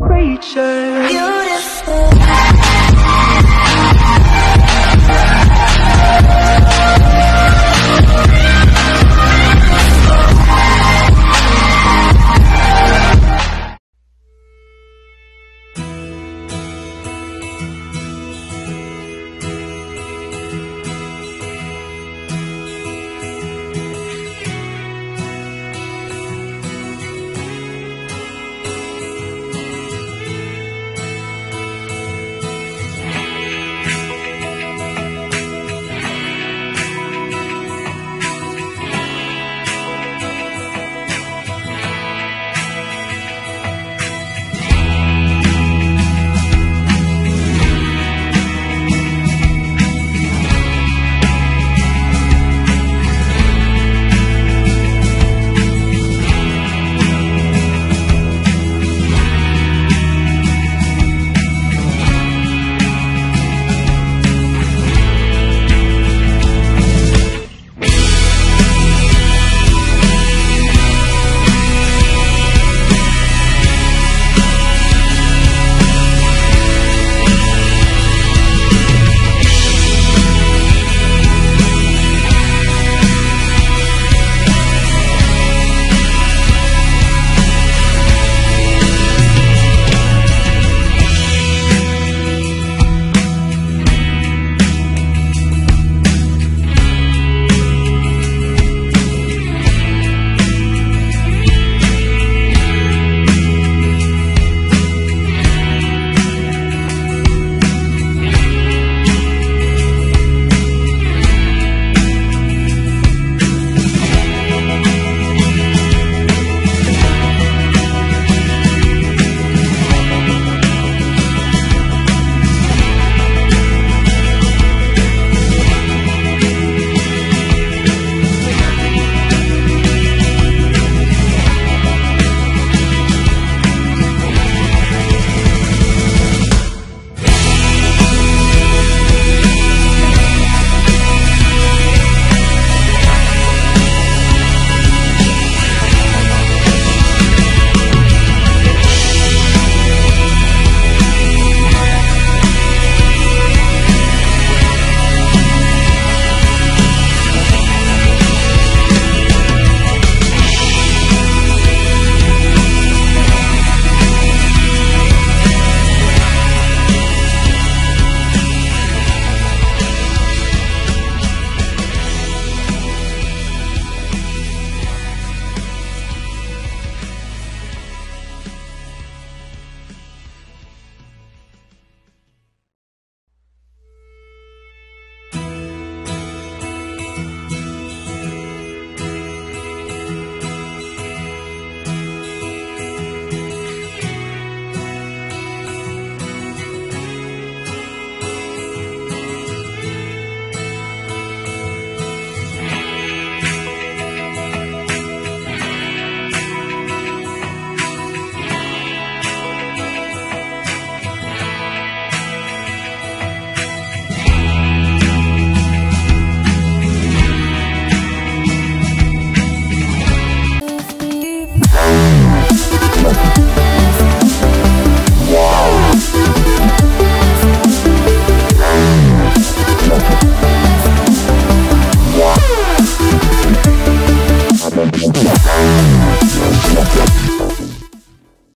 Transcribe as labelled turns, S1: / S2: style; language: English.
S1: creature.
S2: Beautiful.